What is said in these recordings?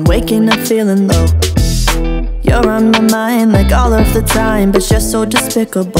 Been waking up feeling low. You're on my mind like all of the time, but you're so despicable.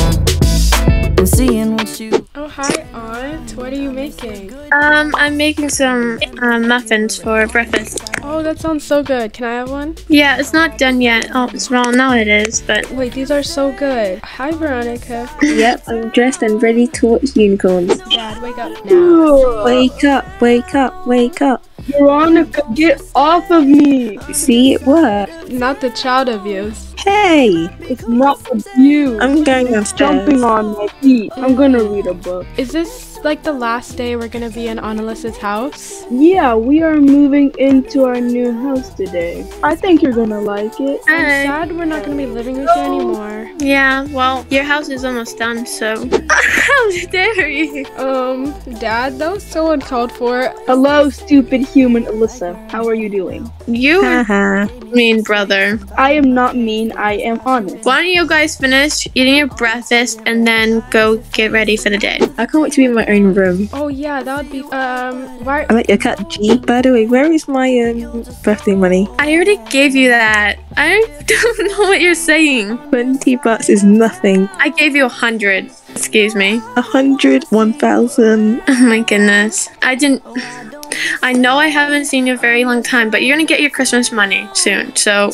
Been seeing what you. Oh, hi, Aunt. What are you making? Um, I'm making some um, muffins for breakfast. Oh, that sounds so good. Can I have one? Yeah, it's not done yet. Oh, it's well, now it is, but Wait, these are so good. Hi, Veronica. Yep, I'm dressed and ready to watch unicorns. Dad, wake up now. Wake up, wake up, wake up. Veronica, get off of me! See, it worked. Not the child abuse. Hey, It's not abuse. I'm going upstairs. jumping on my feet. I'm gonna read a book. Is this like the last day we're gonna be in Aunt Alyssa's house? Yeah, we are moving into our new house today. I think you're gonna like it. I'm Hi. sad we're not gonna be living with you anymore. yeah, well, your house is almost done, so. How dare you? Um, Dad, that was so uncalled for. Hello, stupid human Alyssa. How are you doing? You were mean, brother. I am not mean, I am honest. Why don't you guys finish eating your breakfast and then go get ready for the day? I can't wait to be in my own room. Oh yeah, that would be. Um, why? I like your cat, G. By the way, where is my um, birthday money? I already gave you that. I don't know what you're saying. 20 bucks is nothing. I gave you a hundred. Excuse me. A hundred, one thousand. Oh my goodness. I didn't. I know I haven't seen you a very long time, but you're gonna get your Christmas money soon. So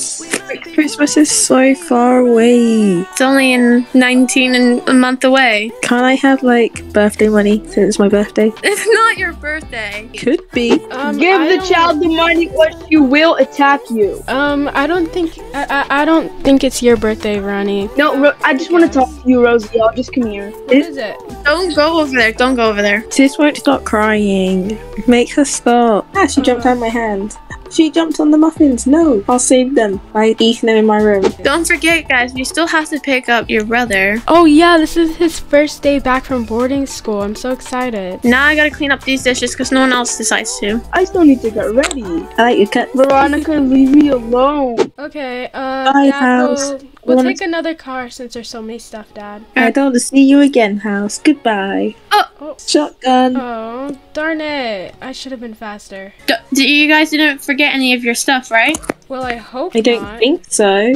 Christmas is so far away. it's only in 19 and a month away. Can't I have like birthday money since it's my birthday? It's not your birthday. Could be. Um, Give I the child the money or she will attack you. Um, I don't think. I, I, I don't think it's your birthday, Roni. No, Ro- I just want to talk to you, Rosie. I'll just come here. What is it? Don't go over there. Don't go over there. Sis won't stop crying. Make her stop. Ah, she jumped on my hand. She jumped on the muffins. No, I'll save them by eating them in my room. Don't forget, guys. You still have to pick up your brother. Oh yeah, this is his first day back from boarding school. I'm so excited. Now I gotta clean up these dishes because no one else decides to. I still need to get ready. I like your cut. Veronica, leave me alone. Okay. Uh, Bye, Dad, house. We'll, we'll take another car since there's so many stuff, Dad. I don't want to see you again, house. Goodbye. Oh. Shotgun. Oh, darn it! I should have been faster. D- d- you guys didn't forget any of your stuff, right? Well, I hope I don't not. think so.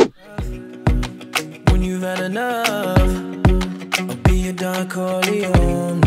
When you've had enough, I'll be your Don Corleone.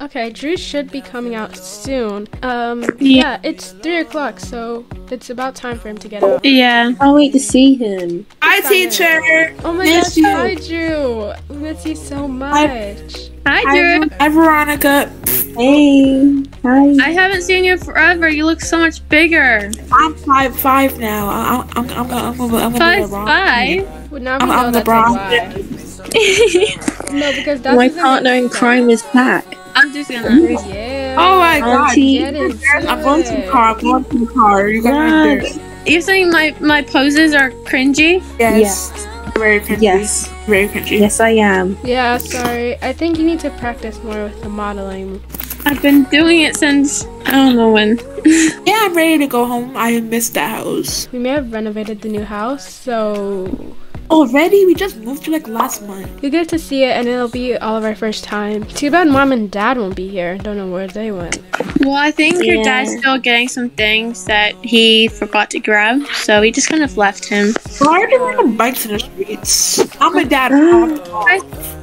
Okay, Drew should be coming out soon. Um, Yeah. yeah, it's three o'clock, so it's about time for him to get out. Yeah. I'll wait to see him. Hi, teacher. Oh my Miss gosh, you. hi Drew. We miss you so much. Hi, Drew. Hi, Veronica. Hey. Hi. I haven't seen you forever. You look so much bigger. I'm five five now. I- I'm I'm I'm I'm gonna I'm gonna Five be LeBron. five. Well, now we I'm- know I'm that's LeBron. a lie. No, because that's My partner in crime is back. I'm just gonna. Yeah. Oh my god. Auntie. Get into I'm going to the it. car. I'm going to the car. You Run. guys You're saying my my poses are cringy? Yes. Very cringy. Yes. Very cringy. Yes, I am. Yeah, sorry. I think you need to practice more with the modeling. I've been doing it since I don't know when. Yeah, I'm ready to go home. I missed the house. We may have renovated the new house, so Already? We just moved to like last month. you get to see it, and it'll be all of our first time. Too bad mom and dad won't be here. Don't know where they went. Well, I think your dad's still getting some things that he forgot to grab, so we just kind of left him. Why are there random bikes in the streets? I'm a dad.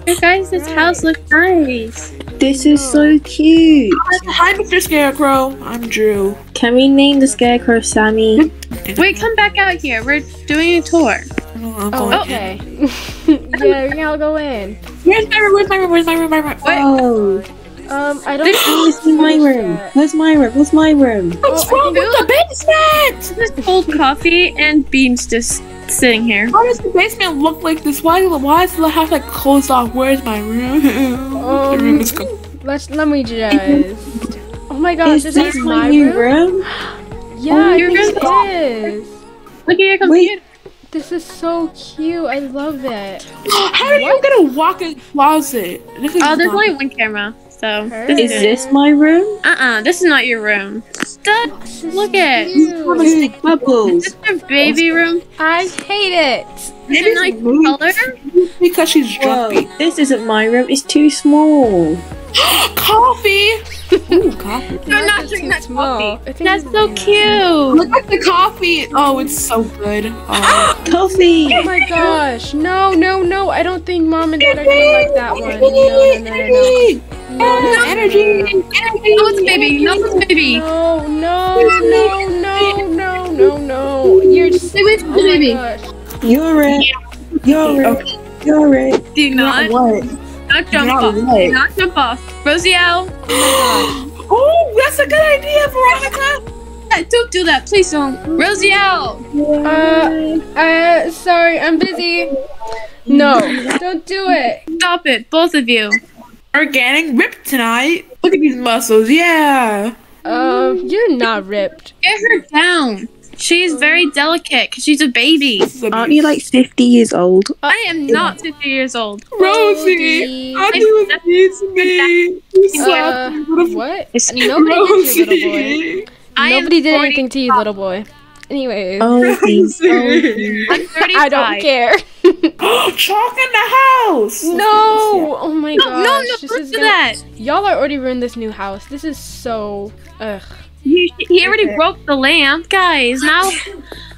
Hey guys, this house looks nice. This is so cute. Hi, Mr. Scarecrow. I'm Drew. Can we name the scarecrow Sammy? Wait, come back out here. We're doing a tour. No, I'm Oh, going okay. yeah, we can all go in. Where's my room? Where's my room? Where's my room? My room? Wait. Oh, Um, I don't. where's my room? Where's my room? Where's my room? What's Oh, wrong with the basement? Just cold coffee and beans just sitting here. Why does the basement look like this? Why, why does the house like closed off? Where's my room? the room is closed. Let's let me just. Oh my gosh, Is this this is my my new room. room? Yeah, Oh, I your think room? it is. Look at your Wait. Computer. This is so cute. I love it. How are you gonna walk in the closet? This is Oh, there's not- only one camera. So Perfect. Is this my room? Uh-uh, this is not your room. Stop. Look at Have a cute. stick bubbles. Is this your baby room? I hate it. it. Is it like color? because she's Whoa, drunk. this isn't my room. It's too small. coffee. Ooh, coffee. I'm not That's drinking that small. coffee. That's so bad. cute. Look at the coffee. Oh, it's so good. Oh. Coffee. Oh my gosh. No, no, no. I don't think mom and dad are gonna like that one. No, no, no, no, no. No, no, Energy. no, Energy. No, it's baby. No, it's baby. No, no, no, no, no, no, no. You're just. Wait, wait, Oh my baby. gosh. You're it. You're it. You're it. Do not, What? not jump Not off. what? Do not jump off. Rosielle, Oh, that's a good idea, Veronica. uh, don't do that. Please don't. Rosielle. Uh, uh, sorry, I'm busy. No, don't do it. Stop it, both of you. Are getting ripped tonight. Look at these muscles. Yeah. Um, you're not ripped. Get her down. She's very delicate because she's a baby. This is a Aren't you like 50 years old? I am not 50 years old. Rosie? Rosie. I do it needs me. You Uh, slapped me, little what? It's Nobody did you, little boy. I am Nobody did anything to you, little boy. Anyways, Oh, Rosie. I'm 35. I don't care. Chalk in the house. no! Oh my god. No, gosh. no, no, this don't is do gonna- that. Y'all are already ruined this new house. This is so. Ugh. He, he already broke the lamp, guys. Now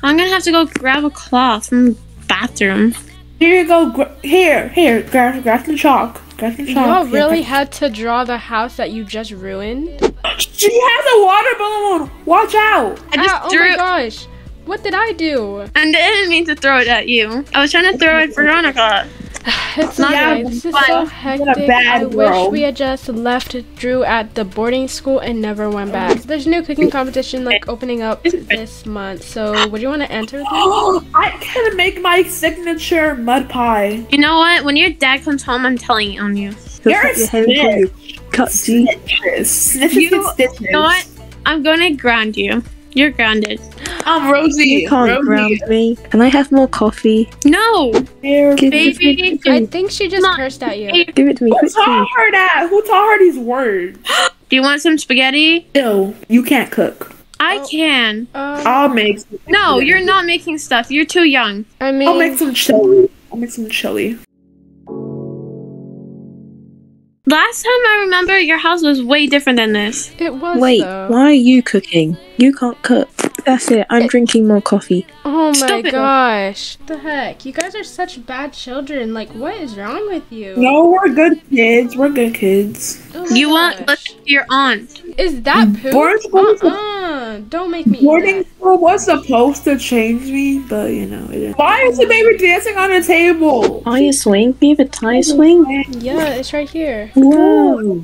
I'm gonna have to go grab a cloth from the bathroom. Here you go. Gra- here, here. Grab, grab some chalk. Grab some chalk. Y'all really grab- had to draw the house that you just ruined? She has a water balloon. Watch out. I just Ah, oh my gosh. What did I do? and I didn't mean to throw it at you. I was trying to throw it at Veronica. It's Not okay. bad. This is so You're hectic. bad I girl. wish we had just left Drew at the boarding school and never went back. There's a new cooking competition like opening up this month. So would you want to enter with me? I can make my signature mud pie. You know what? When your dad comes home, I'm telling on you. You're cut your hair until you cut deep. Snitches. Snitches You- and. You know what? I'm gonna ground you. You're grounded. I'm Rosie. You can't Rosie. ground me. Can I have more coffee? No, Give, Baby. it, give, it, I think she just Come on. cursed at you. give it to me Who quickly. taught her that? Who taught her these words? do you want some spaghetti? No, you can't cook. I Oh. can. Um, I'll make. Some No, you're not making stuff. You're too young. I mean, I'll make some chili. I'll make some chili. Last time I remember, your house was way different than this. it was Wait, though. why are you cooking? You can't cook. That's it. I'm drinking more coffee. Oh my Stop it. gosh. The heck? You guys are such bad children. Like, what is wrong with you? No, we're good kids. We're good kids. Oh my You want gosh. listen to your aunt. Is that poop? Boarding school- Uh-uh. Don't make me eat Boarding that. school was supposed to change me, but you know, it didn't. Why is the baby dancing on the table? Tire swing? We have a tire swing? Yeah, it's right here. Whoa.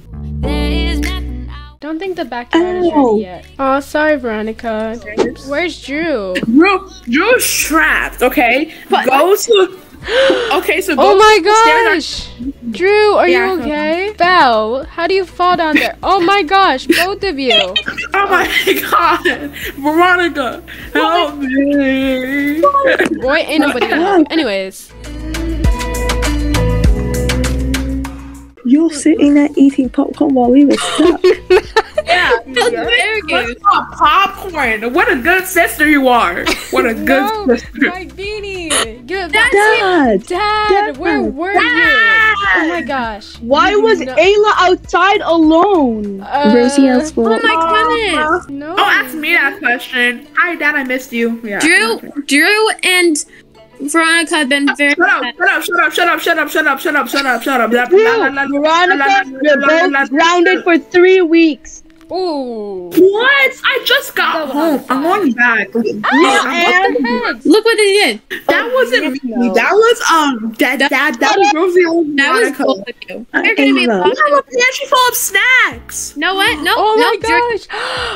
Don't think the backyard is ready oh. yet. Oh, sorry, Veronica. Where's Drew? Drew, Drew's trapped. Okay, go to. Okay, so go Oh my gosh! Drew, are Yeah. you okay? Belle, how do you fall down there? Oh my gosh, both of you. Oh my god, Veronica, help me! Boy, ain't nobody help. Anyways, You're sitting there eating popcorn while we were stuck. Yeah, very good. Popcorn? What a good sister you are. What a good no, sister. my beanie. Give it back. Dad! Dad, where were you? Oh my gosh. Why was know- Ayla outside alone? Uh, Rosie else Oh for my goodness. No. Oh, ask me that question. Hi, Dad, I missed you. Yeah. Drew, Drew, and Veronica have been very. Shut up, shut up, shut up, shut up, shut up, shut up, shut up, shut up, shut up. Veronica, you're both grounded for three weeks. Ooh. What? I just got home. I'm going back. What the? Look what they did. That wasn't me. That was um dad dad that was Rosie and That was Veronica. both of you. Uh, You're gonna be Ayla. lost. I have a pantry full of snacks. No what? No. Oh no, my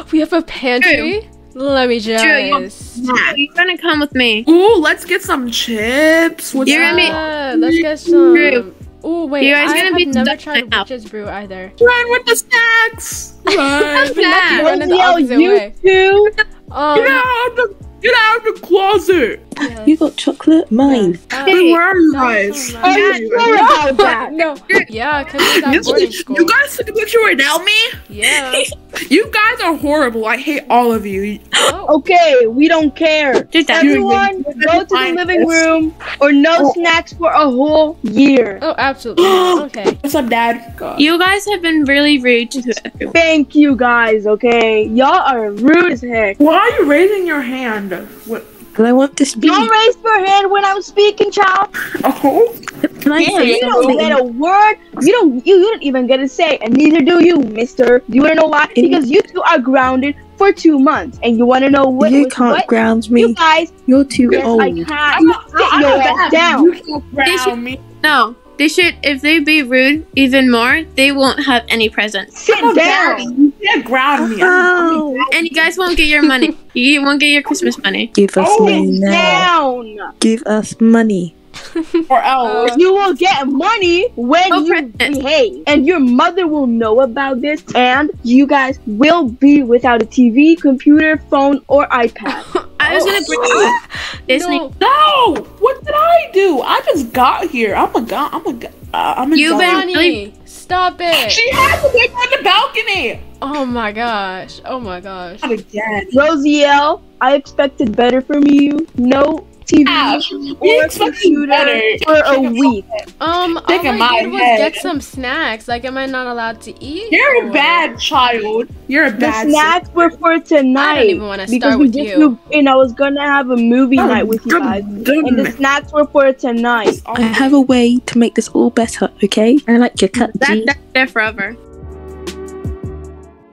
gosh. We have a pantry. Let me just. you, you're gonna come with me. Ooh, let's get some chips. What's You're gonna be- let's get some. Drew. Oh wait, You guys I gonna have be never stuck tried now. witch's brew either. Run with the snacks. Run. Yeah. Run in the Rosielle, opposite you way. two. Um, Get out of the get out of the closet. Yes. You got chocolate? Mine. Uh, Hey, where are you no, guys? no, Are no. you sure about that? No, yeah, because at boarding school. You guys took a picture without me? Yeah. You guys are horrible. I hate all of you. Oh, Okay, we don't care. Did that- Everyone, go to the Fine. living room or no snacks for a whole year. oh absolutely. Okay. What's up, Dad? God. You guys have been really rude to everyone. Thank you guys, okay? Y'all are rude as heck. Why are you raising your hand? What? And I want to speak. Don't raise your hand when I'm speaking, child. Oh, Can I Yeah, say you don't something? get a word. You don't. You, you don't even get a say, and neither do you, Mister. You wanna know why? Because you two are grounded for two months, and you wanna know what? you can't what? ground You me. guys, You're too yes, old. I can. I'm not, Sit I'm your not ass down. You can't ground me. No, they should. If they be rude even more, they won't have any presents, Sit I'm not bad. down. You can't ground me. Oh. and you guys won't get your money. you won't get your Christmas money. Give us Oh, money now. Down. Give us money. Or else. Uh, You will get money when No you present. behave, and your mother will know about this, and you guys will be without a TV, computer, phone, or iPad. I was gonna bring you Disney. No. No! What did I do? I just got here. I'm a god. I'm a god. Uh, I'm a You've god. been- Bonnie, stop it. She has to live on the balcony. Oh my gosh. Oh my gosh. Not again. Rosielle, I expected better from you. No TV Ash, or we computer better. for a week. Um, all Think in I my did was head. get some snacks. Like, am I not allowed to eat? You're a bad child. You're a bad. The bad. snacks were for tonight. I don't even wanna because start we with just you. moved in. I was gonna have a movie Oh, night with you guys, and the snacks were for tonight. I have a way to make this all better, okay? I like your cut, That, that's there forever.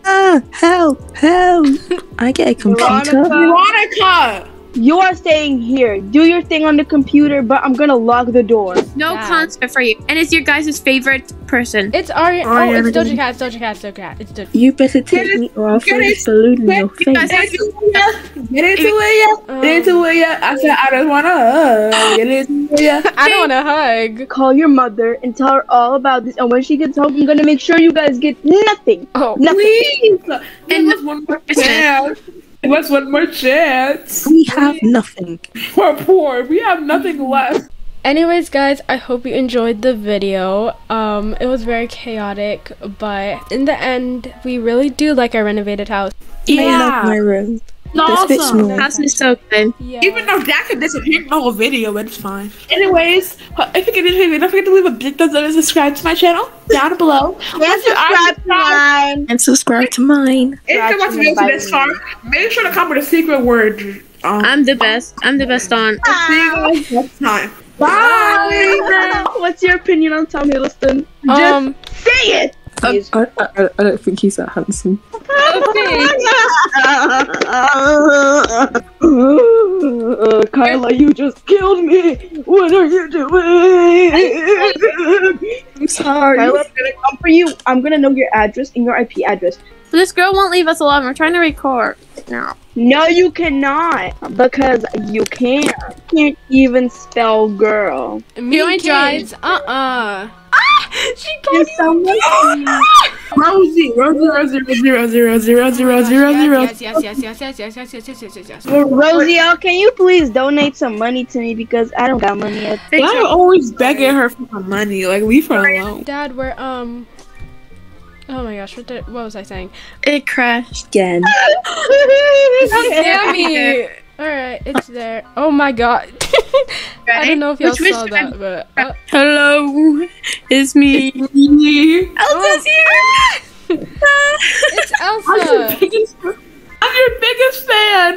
Ah, help, help. I get a computer. Veronica, Veronica. You are staying here. Do your thing on the computer, but I'm gonna lock the door. No Dad. concert for you, and it's your guys' favorite person. It's Ari. Oh, Ariana it's Doja Cat. It's Doja Cat. It's Doja Cat. It's Doja. You better take me or I'll throw this balloon in your Get face. into it, yeah. Get into it, yeah. Get into it, yeah. I said I just wanna uh, get into it, yeah. I don't want to hug. Call your mother and tell her all about this. And when she gets home, I'm gonna make sure you guys get nothing. Oh, Nothing. Please. Give And- us one more chance. Give us one more chance. We have nothing. We're poor. We have nothing left. Anyways, guys, I hope you enjoyed the video. Um, it was very chaotic, but in the end, we really do like our renovated house. I love my room. It's It's a bit awesome. small. Is so good. Yeah. Even though that could disappear in the whole video, it's fine. Anyways, if you can enjoy don't forget to leave a big thumbs up and subscribe to my channel down below. And Once you are subscribe to mine. And subscribe to mine. If you want to Subscribe go to this far, make sure to comment a secret word. Um, I'm the best. I'm the best on. see you guys next time. Bye. What's your opinion on Tom Hiddleston? Just Um, say it. Please. I, I, I don't think he's that handsome. Kyla, you just killed me. What are you doing? I'm sorry. Kyla, I'm gonna come for you. I'm gonna know your address and your IP address. This girl won't leave us alone. We're trying to record. No. No, you cannot because you can't. Can't even spell girl. me only kids. Uh-uh. Ah! She called Yes, someone. Rosie, Rosie, Rosie, zero, zero, zero, zero, zero, zero. Yes, yes, yes, yes, yes, yes, yes, yes, yes, yes, yes, yes. Rosielle, can you please donate some money to me because I don't got money yet. I'm always begging her for my money. Like, leave her alone. Dad, we're um. Oh my gosh, what did what was I saying? It crashed. Again. Sammy. All right, it's there. Oh my god. I don't know if y'all saw that, but uh, hello, it's me. It's. Elsa's here. Oh, it's oh. Elsa. I'm your biggest fan.